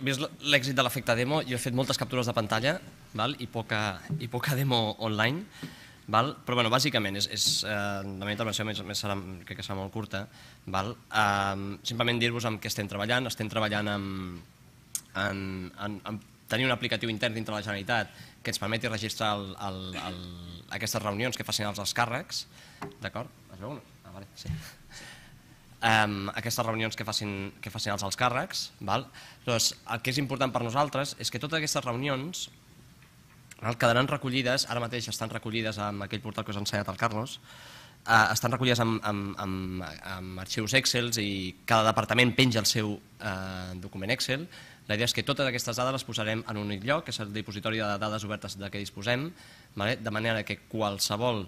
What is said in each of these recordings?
vist l'èxit de l'efecte demo, jo he fet moltes captures de pantalla val? I, poca, i poca demo online, val? però bueno, bàsicament és, és, eh, la meva intervenció més, més serà, crec que serà molt curta, val? Eh, simplement dir-vos amb què estem treballant, estem treballant amb, en, en, en tenir un aplicatiu intern dintre la Generalitat que ens permeti registrar el, el, el, aquestes reunions que facin els càrrecs, d'acord? Es veu? Ah, vale, sí um, aquestes reunions que facin, que facin els alts càrrecs. Val? Llavors, el que és important per nosaltres és que totes aquestes reunions val, quedaran recollides, ara mateix estan recollides amb aquell portal que us ha ensenyat el Carlos, eh, estan recollides amb, amb, amb, amb arxius Excel i cada departament penja el seu eh, document Excel. La idea és que totes aquestes dades les posarem en un únic lloc, que és el dipositori de dades obertes de què disposem, de manera que qualsevol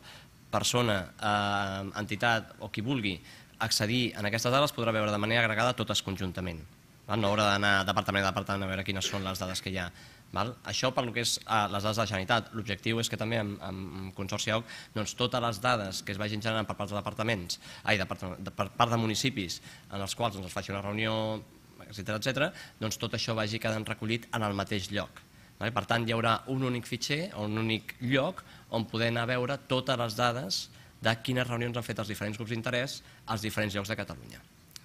persona, eh, entitat o qui vulgui accedir en aquestes dades podrà veure de manera agregada totes conjuntament. Val? No haurà d'anar departament a departament a veure quines són les dades que hi ha. Val? Això per que és eh, les dades de la Generalitat. L'objectiu és que també amb, Consorci AUC doncs, totes les dades que es vagin generant per part de departaments, ai, de, per part de municipis en els quals doncs, es faci una reunió, etc etc, doncs tot això vagi quedant recollit en el mateix lloc. Val? Per tant, hi haurà un únic fitxer o un únic lloc on poder anar a veure totes les dades de quines reunions han fet els diferents grups d'interès als diferents llocs de Catalunya.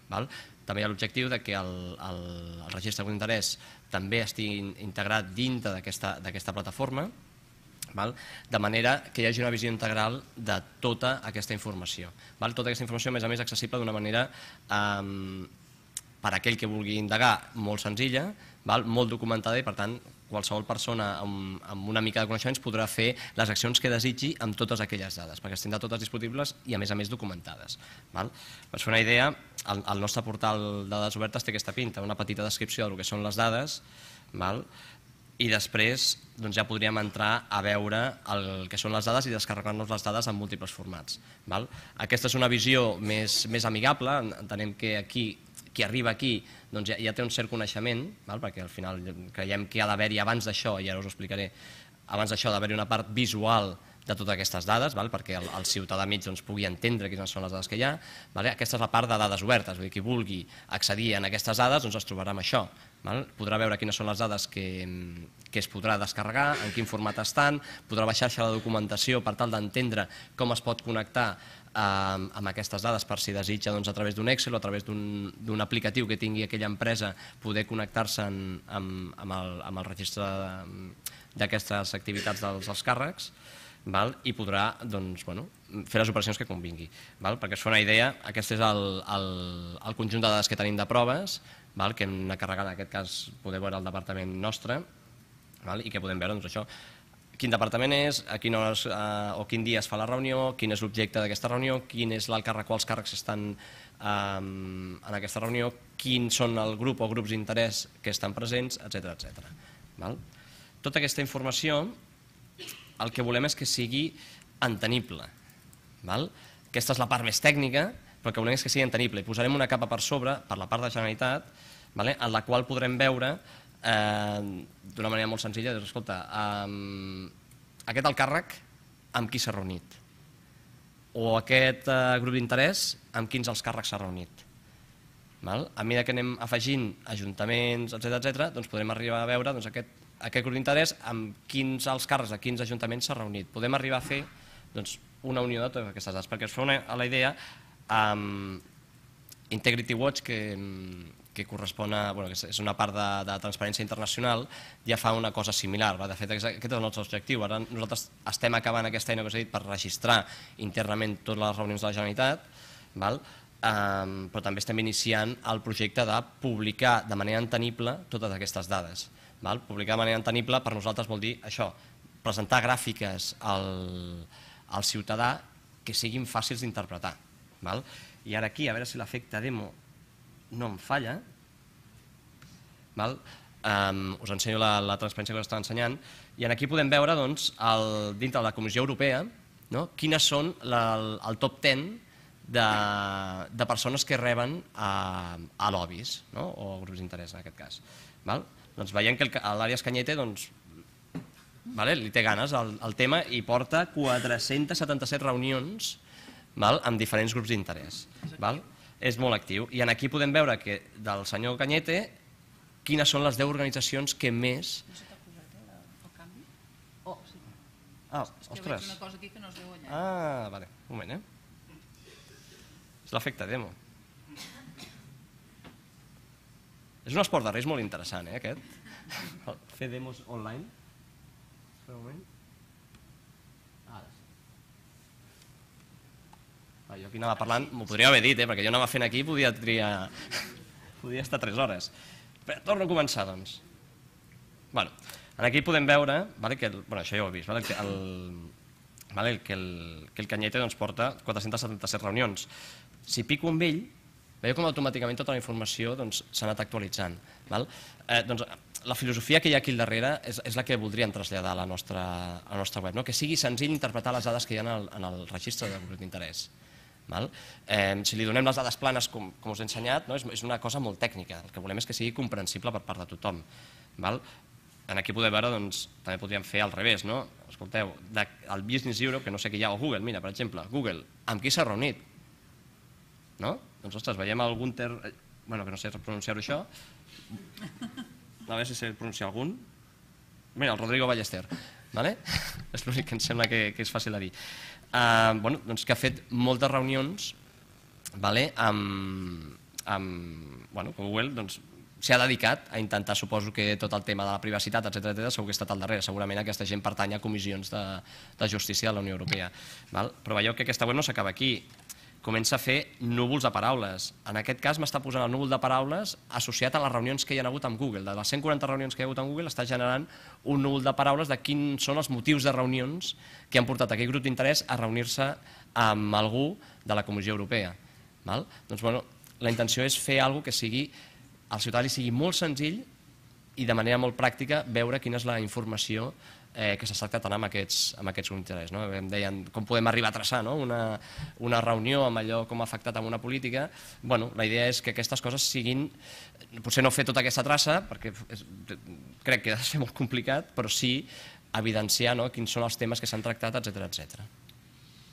Val? També hi ha l'objectiu de que el, el, el registre d'interès també estigui integrat dintre d'aquesta plataforma, val? de manera que hi hagi una visió integral de tota aquesta informació. Val? Tota aquesta informació, a més a més, accessible d'una manera eh, per aquell que vulgui indagar molt senzilla, val? molt documentada i, per tant, qualsevol persona amb, amb una mica de coneixements podrà fer les accions que desitgi amb totes aquelles dades, perquè estan totes disponibles i a més a més documentades. Val? Per fer una idea, el, el nostre portal de dades obertes té aquesta pinta, una petita descripció del que són les dades, val? i després doncs, ja podríem entrar a veure el que són les dades i descarregar-nos les dades en múltiples formats. Val? Aquesta és una visió més, més amigable, entenem que aquí qui arriba aquí doncs ja, ja té un cert coneixement, val? perquè al final creiem que ha d'haver-hi abans d'això, i ara us ho explicaré, abans d'això d'haver-hi una part visual de totes aquestes dades, val? perquè el, el ciutadà mig doncs, pugui entendre quines són les dades que hi ha. Val? Aquesta és la part de dades obertes, vull dir, qui vulgui accedir a aquestes dades doncs es trobarà amb això. Val? Podrà veure quines són les dades que, que es podrà descarregar, en quin format estan, podrà baixar-se la documentació per tal d'entendre com es pot connectar amb, amb aquestes dades per si desitja doncs, a través d'un Excel o a través d'un aplicatiu que tingui aquella empresa poder connectar-se amb, amb, el, amb el registre d'aquestes activitats dels, dels càrrecs val? i podrà doncs, bueno, fer les operacions que convingui. Val? Perquè es fa una idea, aquest és el, el, el conjunt de dades que tenim de proves, val? que hem de carregar en aquest cas poder veure el departament nostre val? i que podem veure doncs, això, quin departament és, a quina hores eh, o quin dia es fa la reunió, quin és l'objecte d'aquesta reunió, quin és l'alt càrrec o els càrrecs estan eh, en aquesta reunió, quins són el grup o grups d'interès que estan presents, etc etc. Val? Tota aquesta informació el que volem és que sigui entenible. Val? Aquesta és la part més tècnica, però que volem és que sigui entenible. I posarem una capa per sobre, per la part de Generalitat, vale? en la qual podrem veure eh, d'una manera molt senzilla, doncs, escolta, eh, aquest alt càrrec amb qui s'ha reunit? O aquest eh, grup d'interès amb quins els càrrecs s'ha reunit? Val? A mesura que anem afegint ajuntaments, etc etc, doncs podrem arribar a veure doncs, aquest, aquest grup d'interès amb quins alts càrrecs de quins ajuntaments s'ha reunit. Podem arribar a fer doncs, una unió de totes aquestes dades, perquè es fa una, a la idea amb Integrity Watch, que, que correspon a, bueno, que és una part de, de Transparència Internacional, ja fa una cosa similar. Va? De fet, aquest és el nostre objectiu. Ara nosaltres estem acabant aquesta eina que us he dit per registrar internament totes les reunions de la Generalitat, val? Um, però també estem iniciant el projecte de publicar de manera entenible totes aquestes dades. Val? Publicar de manera entenible per nosaltres vol dir això, presentar gràfiques al, al ciutadà que siguin fàcils d'interpretar. I ara aquí, a veure si l'efecte demo no em falla, val? Um, us ensenyo la, la transparència que us està ensenyant, i aquí podem veure doncs, el, dintre de la Comissió Europea no? quines són la, el, el top 10 de, de persones que reben a, a lobbies no? o grups d'interès en aquest cas. Val? Doncs veiem que l'Àries Canyete doncs, vale? li té ganes al, al tema i porta 477 reunions val? amb diferents grups d'interès. Val? És molt actiu. I en aquí podem veure que del senyor Canyete quines són les 10 organitzacions que més... No se t'ha posat, eh, el canvi? Oh, sí. Ah, És que veig ostres. una cosa aquí que no es veu allà. Ah, vale, un moment, eh? És l'efecte demo. És un esport de risc molt interessant, eh, aquest? Fer demos online. Espera un moment. Ara sí. Ah, jo aquí anava parlant, m'ho podria haver dit, eh, perquè jo anava fent aquí i podia triar... podia estar 3 hores. Però torno a començar, doncs. Bueno, aquí podem veure, vale, que bueno, això ja ho he vist, vale, que el, vale, que, el, que el Canyete doncs, porta 477 reunions. Si pico amb ell, veieu com automàticament tota la informació doncs, s'ha anat actualitzant. Val? Eh, doncs, la filosofia que hi ha aquí darrere és, és la que voldríem traslladar a la nostra, a la nostra web, no? que sigui senzill interpretar les dades que hi ha en el, en el registre de grup d'interès. Val? Eh, si li donem les dades planes com, com us he ensenyat, no? és, és una cosa molt tècnica, el que volem és que sigui comprensible per part de tothom. Val? En aquí podeu veure, doncs, també podríem fer al revés, no? Escolteu, de, el Business Europe, que no sé què hi ha, o Google, mira, per exemple, Google, amb qui s'ha reunit? No? Doncs, ostres, veiem el Gunter, eh, bueno, que no sé pronunciar-ho això, a veure si sé pronunciar algun. Mira, el Rodrigo Ballester, ¿vale? és l'únic que em sembla que, que és fàcil de dir. Uh, bueno, doncs que ha fet moltes reunions vale, amb, amb bueno, Google doncs, s'hi ha dedicat a intentar, suposo que tot el tema de la privacitat, etc etc segur que ha estat al darrere. Segurament aquesta gent pertany a comissions de, de justícia de la Unió Europea. Val? Però veieu que aquesta web no s'acaba aquí comença a fer núvols de paraules. En aquest cas m'està posant el núvol de paraules associat a les reunions que hi ha hagut amb Google. De les 140 reunions que hi ha hagut amb Google està generant un núvol de paraules de quins són els motius de reunions que han portat aquell grup d'interès a reunir-se amb algú de la Comissió Europea. Val? Doncs, bueno, la intenció és fer alguna que sigui, al ciutadà li sigui molt senzill i de manera molt pràctica veure quina és la informació eh, que s'ha tractat amb aquests, amb aquests grups d'interès. No? Em deien com podem arribar a traçar no? una, una reunió amb allò com ha afectat amb una política. Bueno, la idea és que aquestes coses siguin, potser no fer tota aquesta traça, perquè és, crec que ha de ser molt complicat, però sí evidenciar no? quins són els temes que s'han tractat, etc etc.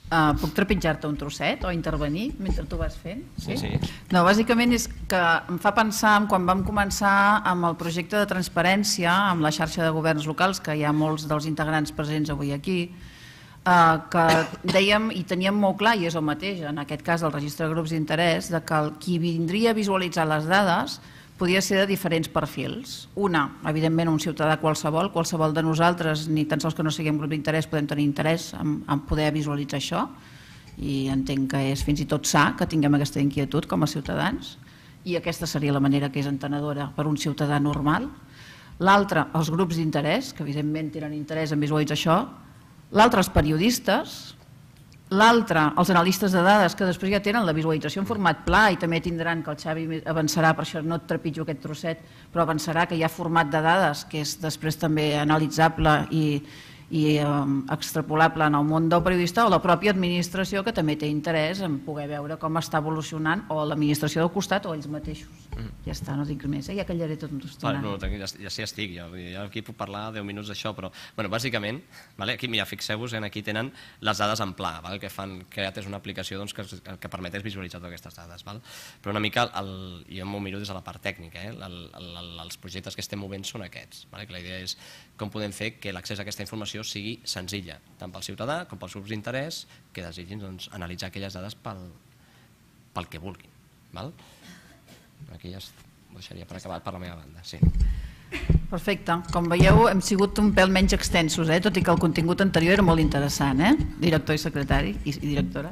Uh, puc trepitjar-te un trosset o intervenir mentre tu vas fent? Sí, sí. No, bàsicament és que em fa pensar en quan vam començar amb el projecte de transparència amb la xarxa de governs locals, que hi ha molts dels integrants presents avui aquí, eh, que dèiem i teníem molt clar, i és el mateix, en aquest cas del registre de grups d'interès, de que el, qui vindria a visualitzar les dades podia ser de diferents perfils. Una, evidentment, un ciutadà qualsevol, qualsevol de nosaltres, ni tan sols que no siguem grup d'interès, podem tenir interès en, en poder visualitzar això, i entenc que és fins i tot sa que tinguem aquesta inquietud com a ciutadans, i aquesta seria la manera que és entenedora per un ciutadà normal. L'altra, els grups d'interès, que evidentment tenen interès en visualitzar això. L'altre, els periodistes, L'altre, els analistes de dades, que després ja tenen la visualització en format pla i també tindran, que el Xavi avançarà, per això no et trepitjo aquest trosset, però avançarà que hi ha format de dades que és després també analitzable i, i um, extrapolable en el món del periodista o la pròpia administració que també té interès en poder veure com està evolucionant o l'administració del costat o ells mateixos. Mm. Ja està, no dic més, eh? ja callaré tot una estona. Vale, no, tranquil, ja, ja sí estic, jo, jo aquí puc parlar 10 minuts d'això, però bueno, bàsicament, vale, aquí mira, fixeu-vos, aquí tenen les dades en pla, vale, que fan creat és una aplicació doncs, que, que permetés visualitzar totes aquestes dades. Val? Però una mica, el, jo m'ho miro des de la part tècnica, eh? el, el, el, els projectes que estem movent són aquests. Vale? Que la idea és com podem fer que l'accés a aquesta informació sigui senzilla, tant pel ciutadà com pels grups d'interès que desitgin doncs, analitzar aquelles dades pel, pel que vulguin. Val? Aquí ja deixaria per acabat per la meva banda. Sí. Perfecte. Com veieu, hem sigut un pèl menys extensos, eh? tot i que el contingut anterior era molt interessant, eh? director i secretari i, i directora.